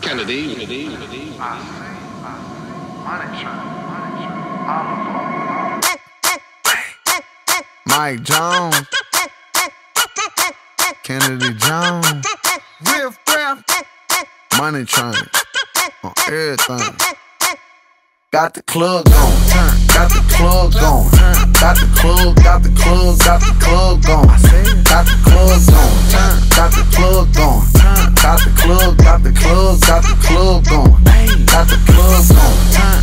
Kennedy, Kennedy, Kennedy. Mike Jones, Kennedy Jones, Riff Raff, Money Train, on everything. Got the club going. got the club going got the club, got the club, got the club going, got the club going, got the club going, got the club, got the club, got the club going, got the club going,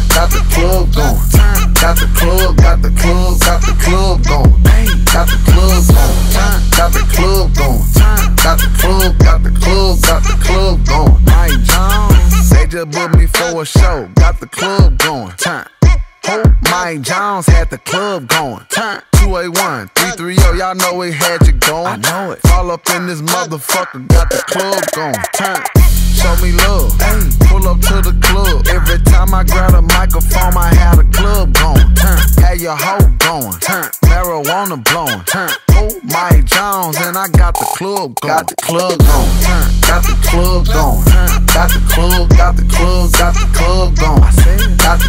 got the club going, got the club, got the club, got the club going, got the club going, got the club going, got the club, got the club, got the club going. They just booked me for a show, got the club going. Hope Mike Jones had the club going. Turn 281, 330, y'all know it had you going. I know it. All up in this motherfucker, got the club going. Turn. Show me love, pull up to the club. Every time I grab a microphone, I had a club going. Turn, had your hoe going. Turn, marijuana blowing. Turn, oh Mike Jones, and I got the club going. Got the club going. Turn, got the club going. Got the club, got the club, got the club going. I said, got the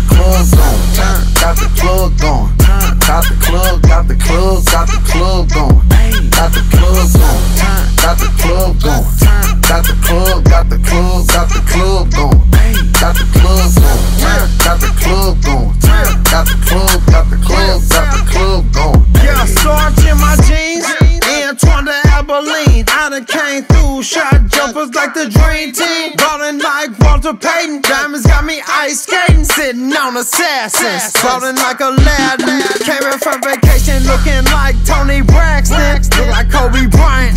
shot jumpers like the Dream Team. Ballin' like Walter Payton, diamonds got me ice skating, sitting on assassins. Ballin' like Aladdin, came in from vacation looking like Toni Braxton. Look like Kobe Bryant,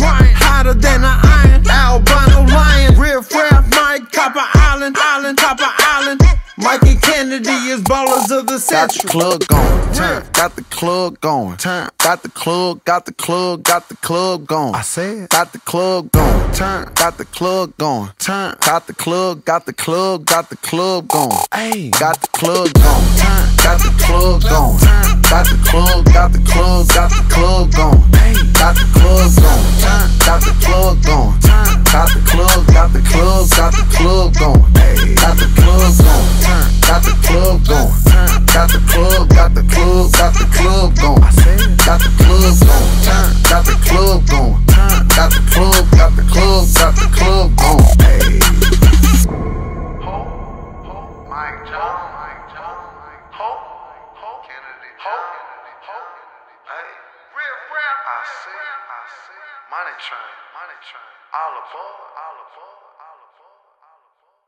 Mikey Kennedy is ballers of the century. Got the club going, turn. Got the club going, turn. Got the club, got the club, got the club going. I said, got the club going, turn. Got the club going, turn. Got the club, got the club, got the club going. Hey, got the club going, turn. Got the club going, turn. Got the club, got the club, got the club going. Hey, got the club Mike Jones, Mike Jones, Hope, Hope, Kennedy, Hope, Hope, hey, real rap. I see, I see. Money train, money train. All aboard, all aboard, all aboard, all aboard.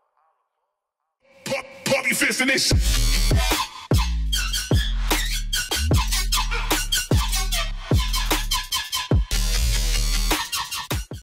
Pump, pump your fist in this.